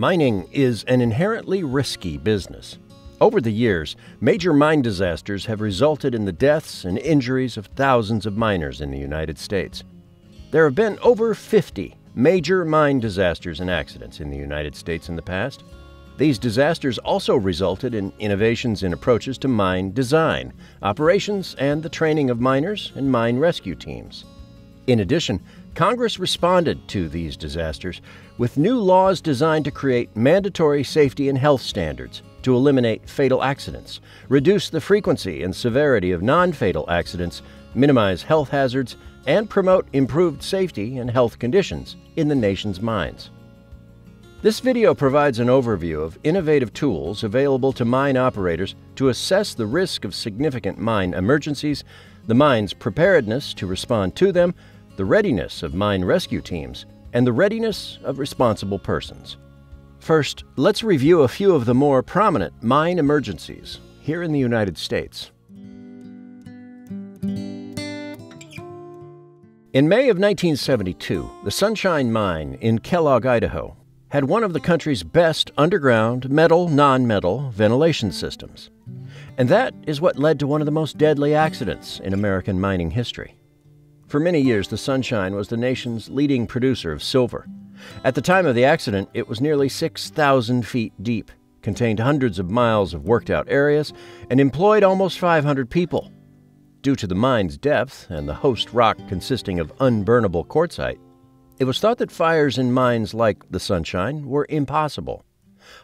Mining is an inherently risky business. Over the years, major mine disasters have resulted in the deaths and injuries of thousands of miners in the United States. There have been over 50 major mine disasters and accidents in the United States in the past. These disasters also resulted in innovations in approaches to mine design, operations, and the training of miners and mine rescue teams. In addition, Congress responded to these disasters with new laws designed to create mandatory safety and health standards to eliminate fatal accidents, reduce the frequency and severity of non fatal accidents, minimize health hazards, and promote improved safety and health conditions in the nation's mines. This video provides an overview of innovative tools available to mine operators to assess the risk of significant mine emergencies, the mine's preparedness to respond to them, the readiness of mine rescue teams, and the readiness of responsible persons. First, let's review a few of the more prominent mine emergencies here in the United States. In May of 1972, the Sunshine Mine in Kellogg, Idaho, had one of the country's best underground metal non metal ventilation systems. And that is what led to one of the most deadly accidents in American mining history. For many years, the Sunshine was the nation's leading producer of silver. At the time of the accident, it was nearly 6,000 feet deep, contained hundreds of miles of worked out areas, and employed almost 500 people. Due to the mine's depth and the host rock consisting of unburnable quartzite, it was thought that fires in mines like the Sunshine were impossible.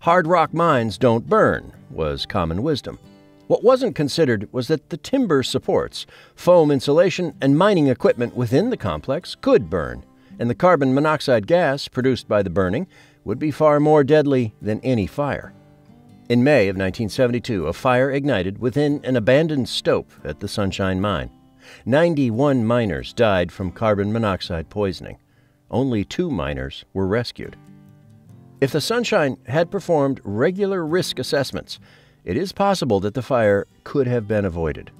Hard rock mines don't burn, was common wisdom. What wasn't considered was that the timber supports, foam insulation, and mining equipment within the complex could burn, and the carbon monoxide gas produced by the burning would be far more deadly than any fire. In May of 1972, a fire ignited within an abandoned stope at the Sunshine Mine. 91 miners died from carbon monoxide poisoning. Only two miners were rescued. If the Sunshine had performed regular risk assessments, it is possible that the fire could have been avoided.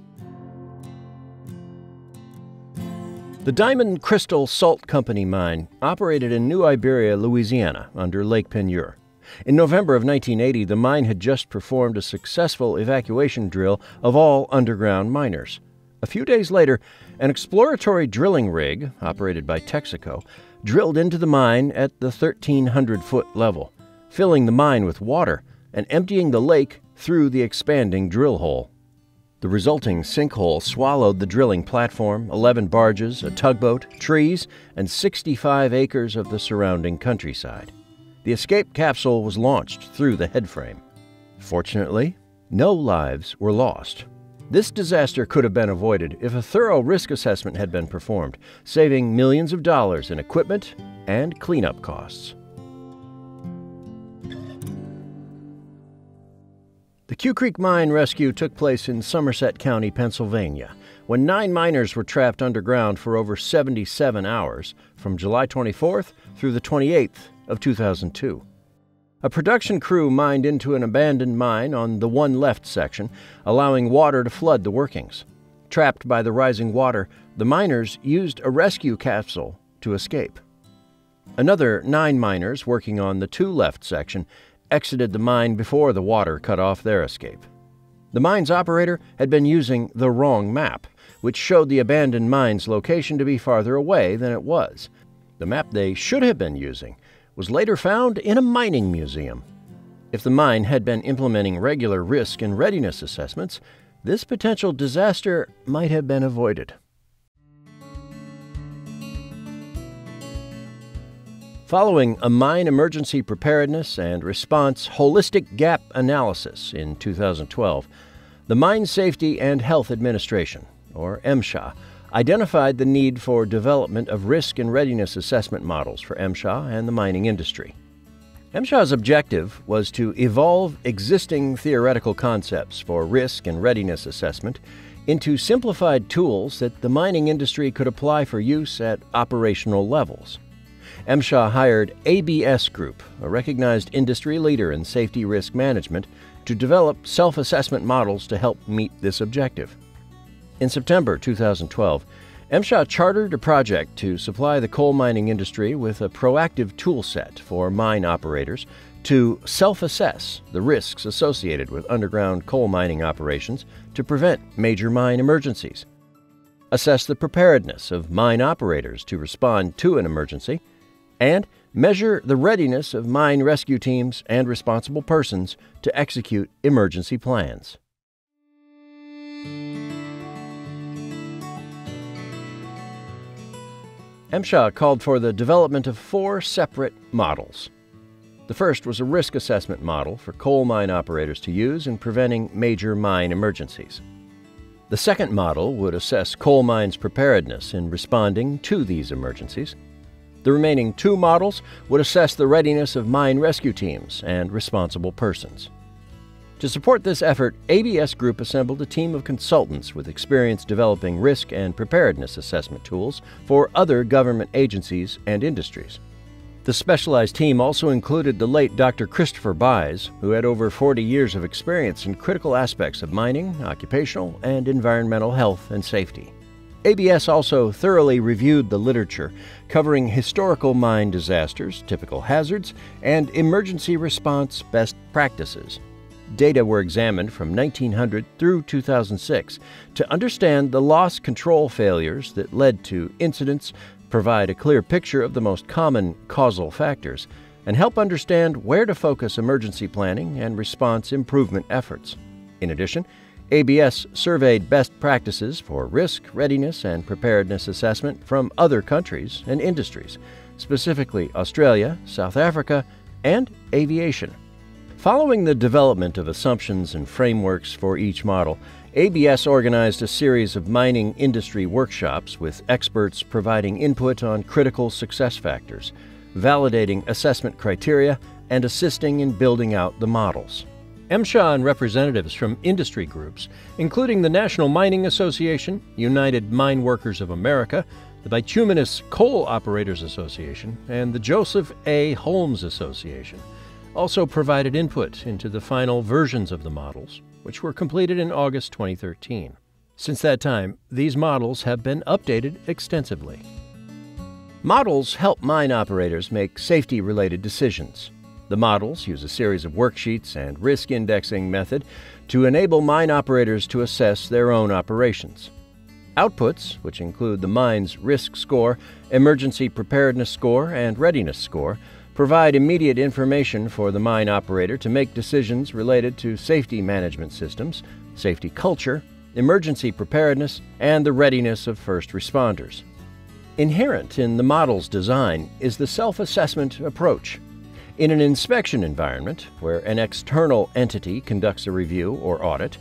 The Diamond Crystal Salt Company mine operated in New Iberia, Louisiana, under Lake Peigneur. In November of 1980, the mine had just performed a successful evacuation drill of all underground miners. A few days later, an exploratory drilling rig, operated by Texaco, drilled into the mine at the 1,300 foot level, filling the mine with water and emptying the lake through the expanding drill hole. The resulting sinkhole swallowed the drilling platform, 11 barges, a tugboat, trees, and 65 acres of the surrounding countryside. The escape capsule was launched through the headframe. Fortunately, no lives were lost. This disaster could have been avoided if a thorough risk assessment had been performed, saving millions of dollars in equipment and cleanup costs. The Quecreek Mine rescue took place in Somerset County, Pennsylvania, when nine miners were trapped underground for over 77 hours from July 24th through the 28th of 2002. A production crew mined into an abandoned mine on the one left section, allowing water to flood the workings. Trapped by the rising water, the miners used a rescue capsule to escape. Another nine miners working on the two left section exited the mine before the water cut off their escape. The mine's operator had been using the wrong map, which showed the abandoned mine's location to be farther away than it was. The map they should have been using was later found in a mining museum. If the mine had been implementing regular risk and readiness assessments, this potential disaster might have been avoided. Following a mine emergency preparedness and response holistic gap analysis in 2012, the Mine Safety and Health Administration, or MSHA, identified the need for development of risk and readiness assessment models for MSHA and the mining industry. MSHA's objective was to evolve existing theoretical concepts for risk and readiness assessment into simplified tools that the mining industry could apply for use at operational levels. MSHA hired ABS Group, a recognized industry leader in safety risk management, to develop self assessment models to help meet this objective. In September 2012, MSHA chartered a project to supply the coal mining industry with a proactive tool set for mine operators to self assess the risks associated with underground coal mining operations to prevent major mine emergencies, assess the preparedness of mine operators to respond to an emergency, and measure the readiness of mine rescue teams and responsible persons to execute emergency plans. MSHA called for the development of four separate models. The first was a risk assessment model for coal mine operators to use in preventing major mine emergencies. The second model would assess coal mines' preparedness in responding to these emergencies. The remaining two models would assess the readiness of mine rescue teams and responsible persons. To support this effort, ABS Group assembled a team of consultants with experience developing risk and preparedness assessment tools for other government agencies and industries. The specialized team also included the late Dr. Christopher Bise, who had over 40 years of experience in critical aspects of mining, occupational, and environmental health and safety. ABS also thoroughly reviewed the literature covering historical mine disasters, typical hazards, and emergency response best practices. Data were examined from 1900 through 2006 to understand the loss control failures that led to incidents provide a clear picture of the most common causal factors, and help understand where to focus emergency planning and response improvement efforts. In addition, ABS surveyed best practices for risk, readiness, and preparedness assessment from other countries and industries, specifically Australia, South Africa, and aviation. Following the development of assumptions and frameworks for each model, ABS organized a series of mining industry workshops with experts providing input on critical success factors, validating assessment criteria, and assisting in building out the models. MSHA and representatives from industry groups, including the National Mining Association, United Mine Workers of America, the Bituminous Coal Operators Association, and the Joseph A. Holmes Association, also provided input into the final versions of the models which were completed in August 2013. Since that time, these models have been updated extensively. Models help mine operators make safety related decisions. The models use a series of worksheets and risk indexing method to enable mine operators to assess their own operations. Outputs, which include the mine's risk score, emergency preparedness score, and readiness score, provide immediate information for the mine operator to make decisions related to safety management systems, safety culture, emergency preparedness, and the readiness of first responders. Inherent in the model's design is the self assessment approach. In an inspection environment, where an external entity conducts a review or audit,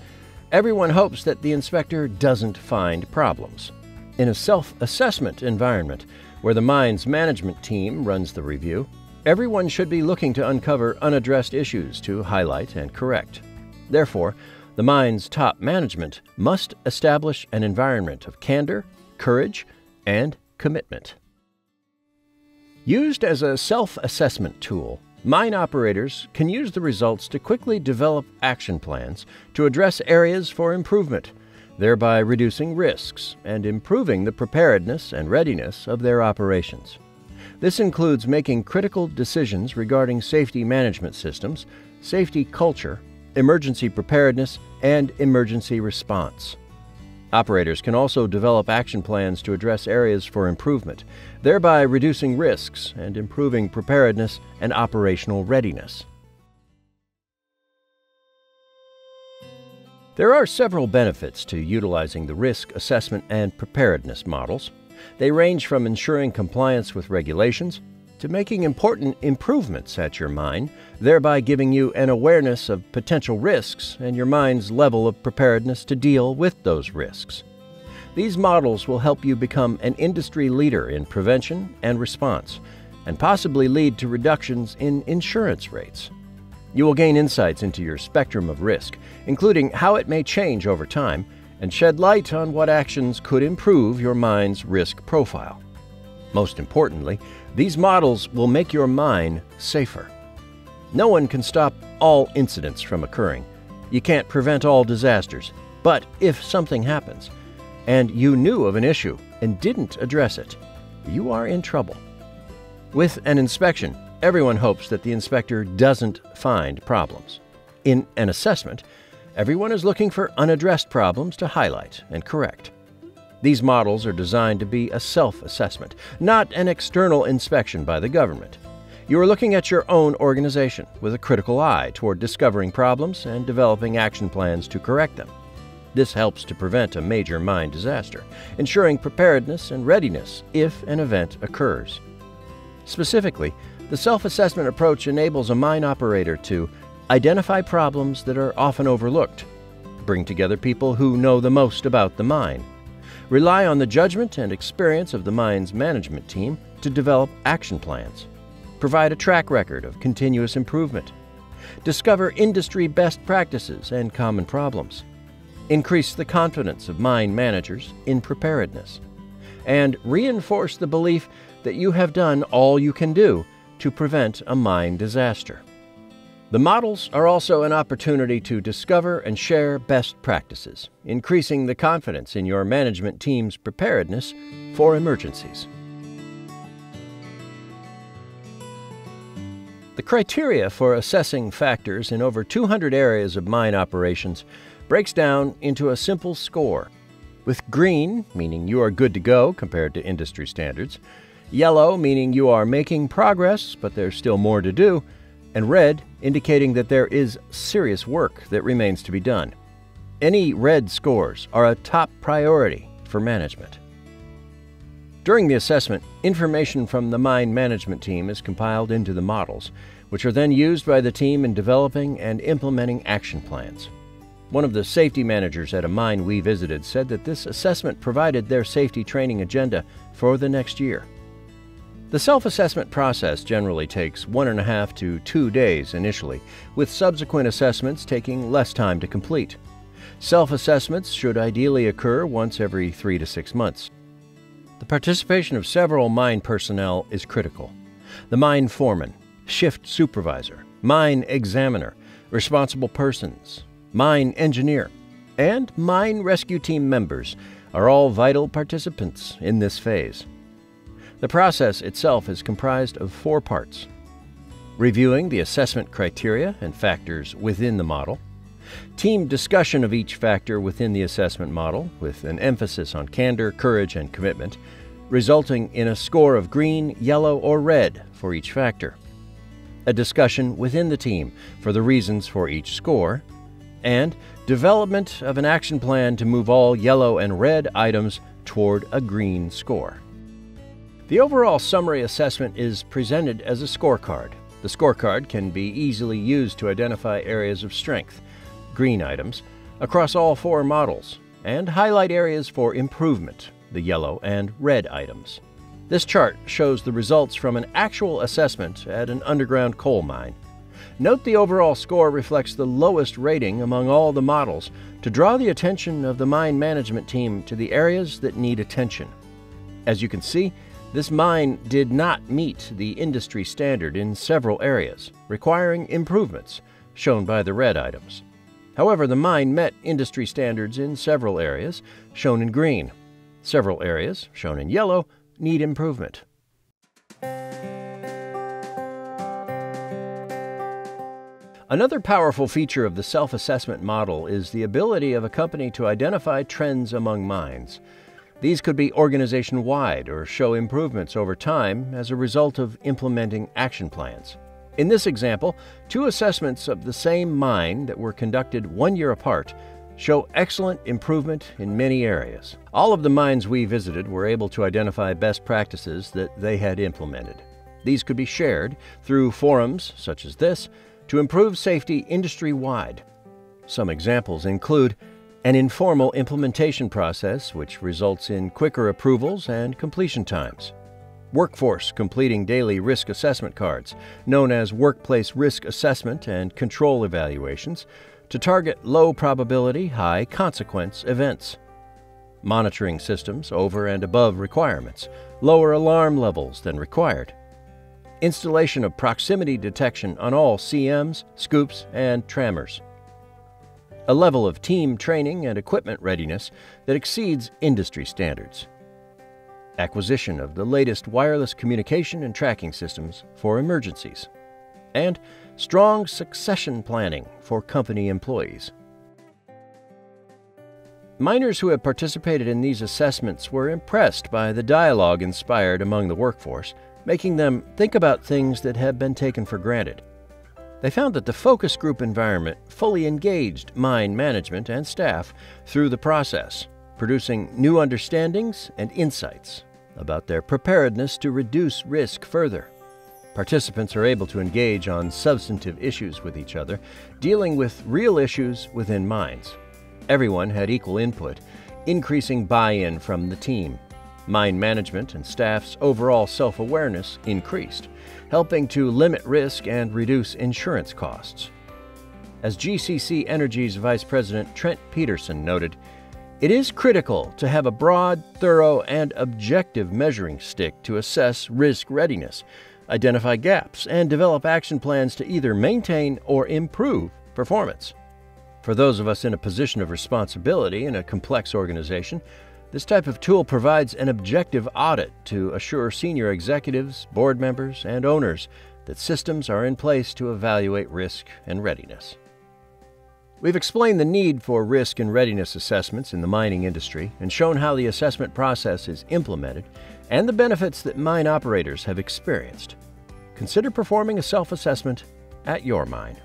everyone hopes that the inspector doesn't find problems. In a self assessment environment, where the mine's management team runs the review, Everyone should be looking to uncover unaddressed issues to highlight and correct. Therefore, the mine's top management must establish an environment of candor, courage, and commitment. Used as a self assessment tool, mine operators can use the results to quickly develop action plans to address areas for improvement, thereby reducing risks and improving the preparedness and readiness of their operations. This includes making critical decisions regarding safety management systems, safety culture, emergency preparedness, and emergency response. Operators can also develop action plans to address areas for improvement, thereby reducing risks and improving preparedness and operational readiness. There are several benefits to utilizing the risk assessment and preparedness models. They range from ensuring compliance with regulations to making important improvements at your mine, thereby giving you an awareness of potential risks and your mine's level of preparedness to deal with those risks. These models will help you become an industry leader in prevention and response, and possibly lead to reductions in insurance rates. You will gain insights into your spectrum of risk, including how it may change over time and shed light on what actions could improve your mine's risk profile. Most importantly, these models will make your mine safer. No one can stop all incidents from occurring. You can't prevent all disasters. But if something happens, and you knew of an issue and didn't address it, you are in trouble. With an inspection, everyone hopes that the inspector doesn't find problems. In an assessment, everyone is looking for unaddressed problems to highlight and correct. These models are designed to be a self assessment, not an external inspection by the government. You are looking at your own organization with a critical eye toward discovering problems and developing action plans to correct them. This helps to prevent a major mine disaster, ensuring preparedness and readiness if an event occurs. Specifically, the self assessment approach enables a mine operator to identify problems that are often overlooked, bring together people who know the most about the mine, rely on the judgment and experience of the mine's management team to develop action plans, provide a track record of continuous improvement, discover industry best practices and common problems, increase the confidence of mine managers in preparedness, and reinforce the belief that you have done all you can do to prevent a mine disaster. The models are also an opportunity to discover and share best practices, increasing the confidence in your management team's preparedness for emergencies. The criteria for assessing factors in over 200 areas of mine operations breaks down into a simple score, with green meaning you are good to go compared to industry standards, yellow meaning you are making progress but there's still more to do, and red indicating that there is serious work that remains to be done. Any red scores are a top priority for management. During the assessment, information from the mine management team is compiled into the models, which are then used by the team in developing and implementing action plans. One of the safety managers at a mine we visited said that this assessment provided their safety training agenda for the next year. The self assessment process generally takes one and a half to two days initially, with subsequent assessments taking less time to complete. Self assessments should ideally occur once every three to six months. The participation of several mine personnel is critical. The mine foreman, shift supervisor, mine examiner, responsible persons, mine engineer, and mine rescue team members are all vital participants in this phase. The process itself is comprised of four parts. Reviewing the assessment criteria and factors within the model, team discussion of each factor within the assessment model with an emphasis on candor, courage, and commitment, resulting in a score of green, yellow, or red for each factor, a discussion within the team for the reasons for each score, and development of an action plan to move all yellow and red items toward a green score. The overall summary assessment is presented as a scorecard. The scorecard can be easily used to identify areas of strength, green items, across all four models, and highlight areas for improvement, the yellow and red items. This chart shows the results from an actual assessment at an underground coal mine. Note the overall score reflects the lowest rating among all the models to draw the attention of the mine management team to the areas that need attention. As you can see, this mine did not meet the industry standard in several areas, requiring improvements, shown by the red items. However, the mine met industry standards in several areas, shown in green. Several areas, shown in yellow, need improvement. Another powerful feature of the self assessment model is the ability of a company to identify trends among mines. These could be organization wide or show improvements over time as a result of implementing action plans. In this example, two assessments of the same mine that were conducted one year apart show excellent improvement in many areas. All of the mines we visited were able to identify best practices that they had implemented. These could be shared through forums such as this to improve safety industry wide. Some examples include an informal implementation process which results in quicker approvals and completion times. Workforce completing daily risk assessment cards, known as Workplace Risk Assessment and Control Evaluations, to target low probability, high consequence events. Monitoring systems over and above requirements, lower alarm levels than required installation of proximity detection on all CMs, scoops, and trammers. A level of team training and equipment readiness that exceeds industry standards. acquisition of the latest wireless communication and tracking systems for emergencies, and strong succession planning for company employees. Miners who have participated in these assessments were impressed by the dialogue inspired among the workforce, making them think about things that had been taken for granted. They found that the focus group environment fully engaged mine management and staff through the process, producing new understandings and insights about their preparedness to reduce risk further. Participants are able to engage on substantive issues with each other, dealing with real issues within mines. Everyone had equal input, increasing buy in from the team. Mine management and staff's overall self awareness increased, helping to limit risk and reduce insurance costs. As GCC Energy's Vice President Trent Peterson noted, it is critical to have a broad, thorough, and objective measuring stick to assess risk readiness, identify gaps, and develop action plans to either maintain or improve performance. For those of us in a position of responsibility in a complex organization, this type of tool provides an objective audit to assure senior executives, board members, and owners that systems are in place to evaluate risk and readiness. We've explained the need for risk and readiness assessments in the mining industry and shown how the assessment process is implemented and the benefits that mine operators have experienced. Consider performing a self assessment at your mine.